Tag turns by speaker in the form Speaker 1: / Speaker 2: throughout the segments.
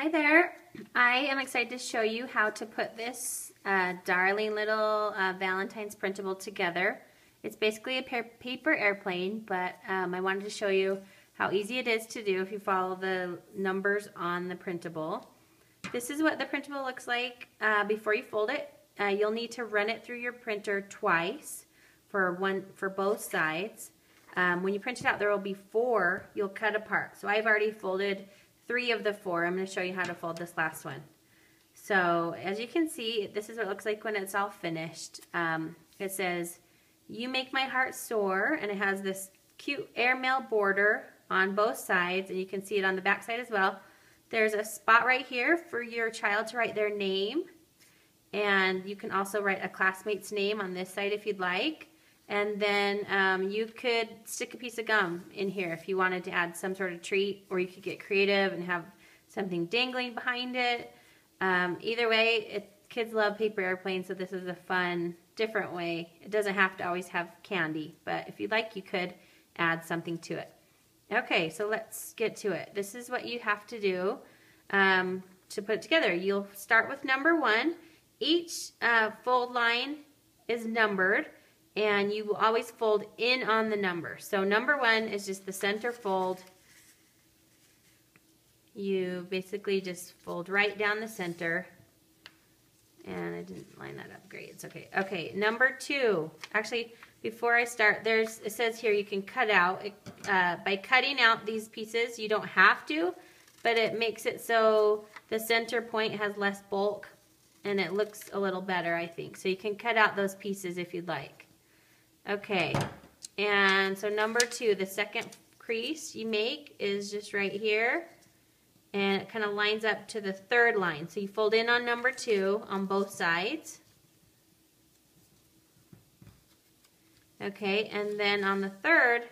Speaker 1: Hi there. I am excited to show you how to put this uh, darling little uh, Valentine's printable together. It's basically a paper airplane, but um, I wanted to show you how easy it is to do if you follow the numbers on the printable. This is what the printable looks like uh, before you fold it. Uh, you'll need to run it through your printer twice for one for both sides. Um, when you print it out, there will be four you'll cut apart. So I've already folded three of the four. I'm going to show you how to fold this last one. So as you can see, this is what it looks like when it's all finished. Um, it says, you make my heart soar, and it has this cute airmail border on both sides, and you can see it on the back side as well. There's a spot right here for your child to write their name, and you can also write a classmate's name on this side if you'd like. And then um, you could stick a piece of gum in here if you wanted to add some sort of treat, or you could get creative and have something dangling behind it. Um, either way, it, kids love paper airplanes, so this is a fun, different way. It doesn't have to always have candy, but if you'd like, you could add something to it. Okay, so let's get to it. This is what you have to do um, to put it together. You'll start with number one. Each uh, fold line is numbered and you always fold in on the number. So number one is just the center fold. You basically just fold right down the center. And I didn't line that up great. It's okay. Okay, number two. Actually, before I start, there's it says here you can cut out. Uh, by cutting out these pieces, you don't have to, but it makes it so the center point has less bulk and it looks a little better, I think. So you can cut out those pieces if you'd like. Okay, and so number two, the second crease you make is just right here. And it kind of lines up to the third line. So you fold in on number two on both sides. Okay, and then on the third,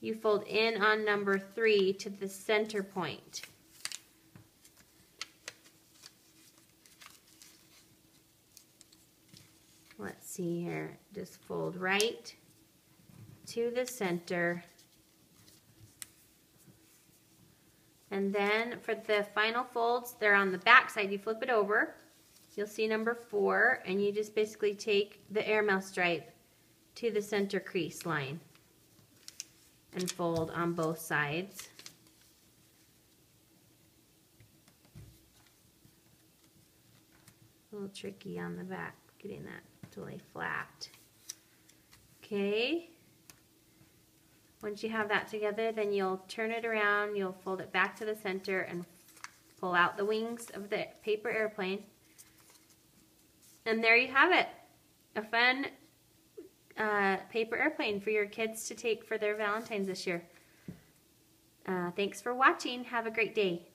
Speaker 1: you fold in on number three to the center point. Let's see here, just fold right to the center. And then for the final folds, they're on the back side. You flip it over, you'll see number four, and you just basically take the airmail stripe to the center crease line and fold on both sides. A little tricky on the back, getting that to flat. Okay. Once you have that together, then you'll turn it around, you'll fold it back to the center and pull out the wings of the paper airplane. And there you have it. A fun uh, paper airplane for your kids to take for their Valentine's this year. Uh, thanks for watching. Have a great day.